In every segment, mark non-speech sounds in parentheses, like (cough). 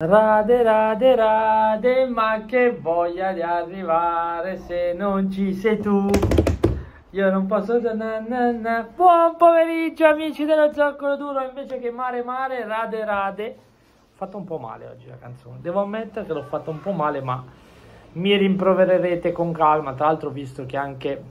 Rade, rade, rade, ma che voglia di arrivare se non ci sei tu. Io non posso... Na, na, na. Buon pomeriggio amici dello zoccolo duro, invece che mare mare, rade rade. Ho fatto un po' male oggi la canzone, devo ammettere che l'ho fatta un po' male, ma mi rimprovererete con calma. Tra l'altro visto che anche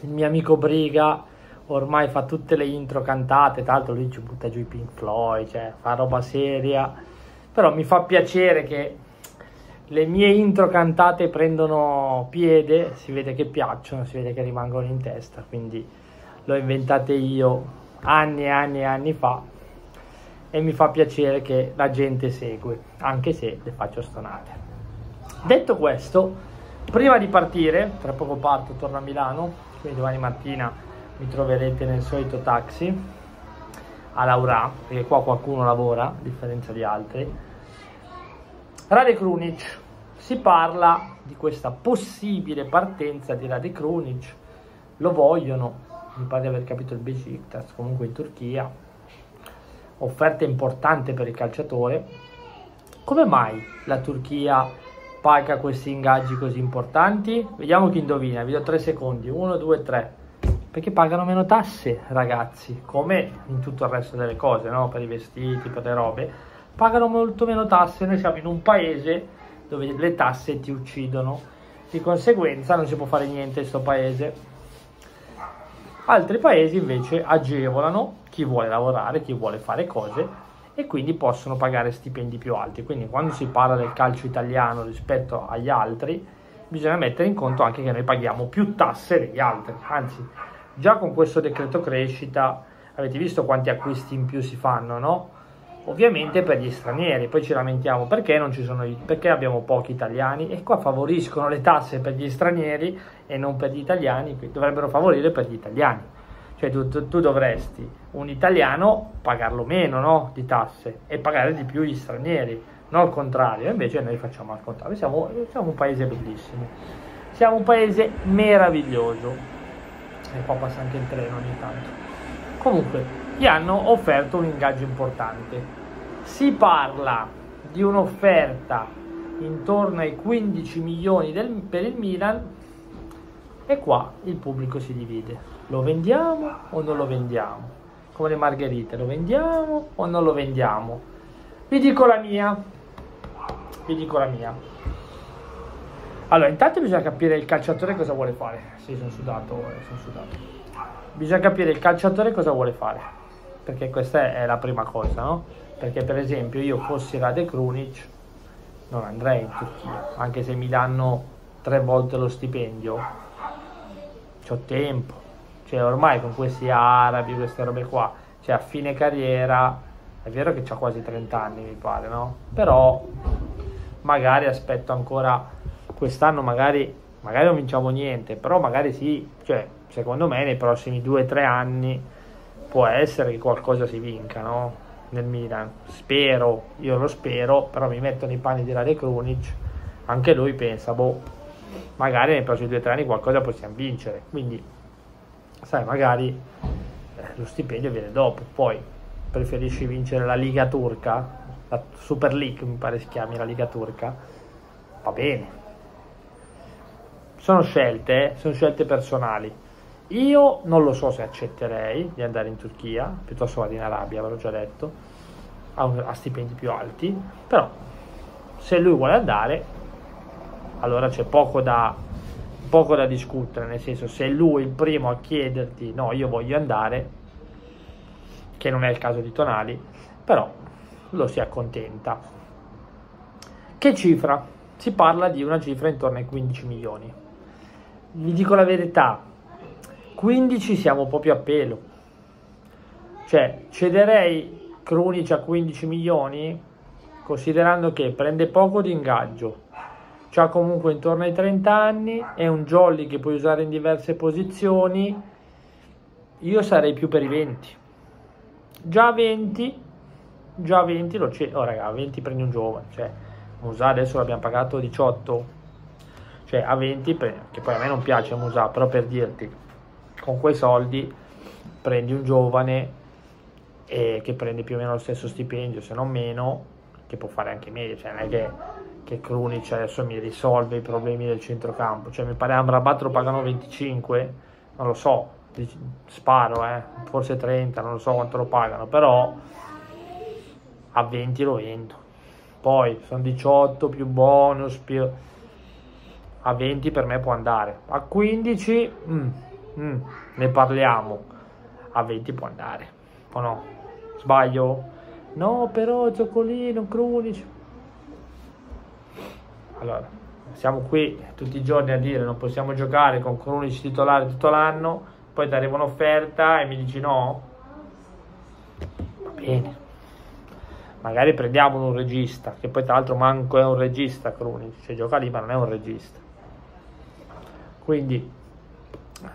il mio amico Briga ormai fa tutte le intro cantate, tra l'altro lui ci butta giù i Pink Floyd, cioè fa roba seria però mi fa piacere che le mie intro cantate prendono piede, si vede che piacciono, si vede che rimangono in testa, quindi l'ho inventate io anni e anni e anni fa e mi fa piacere che la gente segue, anche se le faccio stonate. Detto questo, prima di partire, tra poco parto, torno a Milano, quindi domani mattina mi troverete nel solito taxi a Laura, perché qua qualcuno lavora, a differenza di altri. Rade Krunic, si parla di questa possibile partenza di Rade Krunic, lo vogliono, mi pare di aver capito il Besiktas, comunque in Turchia, offerta importante per il calciatore. Come mai la Turchia paga questi ingaggi così importanti? Vediamo chi indovina, vi do tre secondi, uno, due, tre perché pagano meno tasse, ragazzi, come in tutto il resto delle cose, no? Per i vestiti, per le robe, pagano molto meno tasse. Noi siamo in un paese dove le tasse ti uccidono, di conseguenza non si può fare niente in questo paese. Altri paesi invece agevolano chi vuole lavorare, chi vuole fare cose e quindi possono pagare stipendi più alti. Quindi quando si parla del calcio italiano rispetto agli altri, bisogna mettere in conto anche che noi paghiamo più tasse degli altri, anzi Già con questo decreto crescita avete visto quanti acquisti in più si fanno, no? Ovviamente per gli stranieri, poi ci lamentiamo perché non ci sono perché abbiamo pochi italiani e qua favoriscono le tasse per gli stranieri e non per gli italiani, dovrebbero favorire per gli italiani. Cioè tu, tu, tu dovresti un italiano pagarlo meno no? di tasse e pagare di più gli stranieri, non il contrario, invece noi facciamo al contrario, siamo, siamo un paese bellissimo, siamo un paese meraviglioso e qua passa anche il treno ogni tanto. Comunque, gli hanno offerto un ingaggio importante. Si parla di un'offerta intorno ai 15 milioni del, per il Milan e qua il pubblico si divide. Lo vendiamo o non lo vendiamo? Come le margherite, lo vendiamo o non lo vendiamo? Vi dico la mia. Vi dico la mia. Allora, intanto bisogna capire il calciatore cosa vuole fare. Sì, sono sudato, sono sudato. Bisogna capire il calciatore cosa vuole fare. Perché questa è la prima cosa, no? Perché per esempio io fossi Rade Krunic, non andrei in Turchia, anche se mi danno tre volte lo stipendio. C'ho tempo. Cioè, ormai con questi arabi, queste robe qua, cioè a fine carriera, è vero che ho quasi 30 anni, mi pare, no? Però magari aspetto ancora quest'anno magari, magari non vinciamo niente, però magari sì, cioè, secondo me nei prossimi due o tre anni può essere che qualcosa si vinca, no? Nel Milan. Spero, io lo spero, però mi metto nei panni di Rade Krunic, anche lui pensa, boh, magari nei prossimi due o tre anni qualcosa possiamo vincere, quindi, sai, magari eh, lo stipendio viene dopo, poi preferisci vincere la Liga Turca, la Super League mi pare si chiami la Liga Turca, va bene, sono scelte, sono scelte personali. Io non lo so se accetterei di andare in Turchia, piuttosto vado in Arabia, ve l'ho già detto, a, a stipendi più alti, però se lui vuole andare, allora c'è poco da, poco da discutere, nel senso se lui è il primo a chiederti no, io voglio andare, che non è il caso di Tonali, però lo si accontenta. Che cifra? Si parla di una cifra intorno ai 15 milioni vi dico la verità, 15 siamo proprio a pelo. Cioè, cederei Krunic a 15 milioni, considerando che prende poco di ingaggio, ha comunque intorno ai 30 anni, è un jolly che puoi usare in diverse posizioni, io sarei più per i 20. Già a 20, già a 20 lo c'è, oh raga, a 20 prendi un giovane, cioè Musa adesso l'abbiamo pagato 18, cioè a 20, che poi a me non piace Musa, però per dirti, con quei soldi prendi un giovane eh, che prende più o meno lo stesso stipendio, se non meno, che può fare anche meglio, cioè non è che, che Krunic adesso mi risolve i problemi del centrocampo, cioè mi pare Amrabat lo pagano 25, non lo so, sparo, eh, forse 30, non lo so quanto lo pagano, però a 20 lo vendo. Poi sono 18 più bonus, più... a 20 per me può andare, a 15 mm, mm, ne parliamo, a 20 può andare, o no? Sbaglio? No, però Zoccolino, Krunic. Allora, siamo qui tutti i giorni a dire non possiamo giocare con Krunic titolare tutto l'anno, poi ti arriva un'offerta e mi dici no? Va bene. Magari prendiamo un regista, che poi tra l'altro manco è un regista Krunic, cioè gioca lì ma non è un regista. Quindi,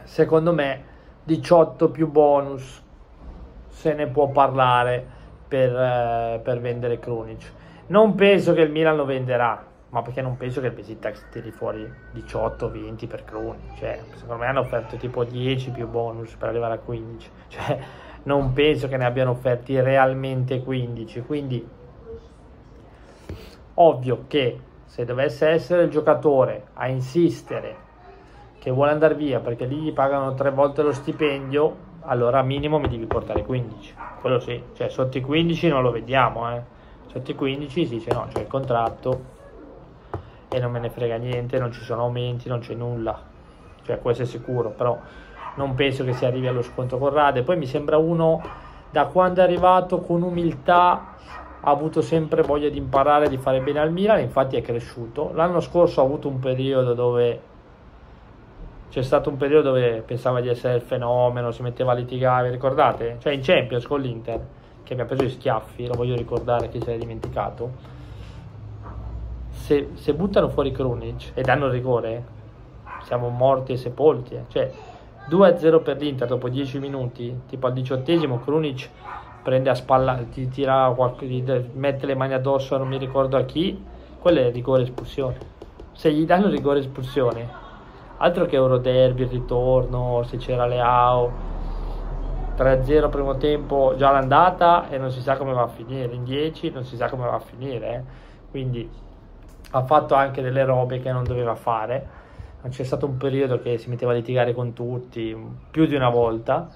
secondo me, 18 più bonus, se ne può parlare per, eh, per vendere Krunic. Non penso che il Milan lo venderà, ma perché non penso che il Besiktas tiri fuori 18-20 per Krunic. Cioè, secondo me hanno offerto tipo 10 più bonus per arrivare a 15. (laughs) Cioè, non penso che ne abbiano offerti realmente 15. Quindi, ovvio che se dovesse essere il giocatore a insistere che vuole andare via perché lì gli pagano tre volte lo stipendio, allora minimo mi devi portare 15, quello sì, cioè sotto i 15 non lo vediamo, eh. sotto i 15 si dice no, c'è il contratto e non me ne frega niente, non ci sono aumenti, non c'è nulla, cioè questo è sicuro, però non penso che si arrivi allo sconto con Rade, poi mi sembra uno da quando è arrivato con umiltà ha avuto sempre voglia di imparare, di fare bene al Milan, infatti è cresciuto, l'anno scorso ha avuto un periodo dove c'è stato un periodo dove pensava di essere il fenomeno, si metteva a litigare, ricordate? Cioè in Champions con l'Inter, che mi ha preso gli schiaffi, lo voglio ricordare chi se l'è dimenticato. Se, se buttano fuori Krunic e danno il rigore, siamo morti e sepolti. Eh. Cioè 2-0 per l'Inter dopo 10 minuti, tipo al diciottesimo Krunic prende a spalla, ti tira qualche, mette le mani addosso, non mi ricordo a chi, quello è rigore espulsione. Se gli danno rigore espulsione, altro che Euroderby, il ritorno, se c'era Leao. 3-0 primo tempo già l'andata e non si sa come va a finire. In 10 non si sa come va a finire eh. quindi ha fatto anche delle robe che non doveva fare. C'è stato un periodo che si metteva a litigare con tutti più di una volta.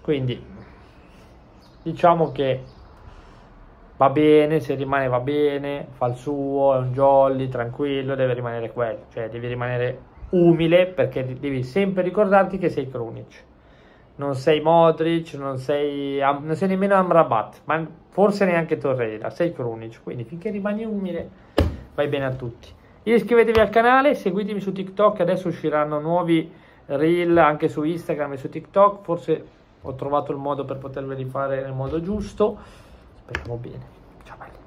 Quindi diciamo che va bene, se rimane va bene, fa il suo, è un jolly, tranquillo, deve rimanere quello, cioè devi rimanere umile perché devi sempre ricordarti che sei Krunic. Non sei Modric, non sei, non sei nemmeno Amrabat, ma forse neanche Torreira, sei Krunic. Quindi finché rimani umile vai bene a tutti. Iscrivetevi al canale, seguitemi su TikTok, adesso usciranno nuovi reel anche su Instagram e su TikTok. Forse ho trovato il modo per poterveli fare nel modo giusto. Speriamo bene. Ciao belli.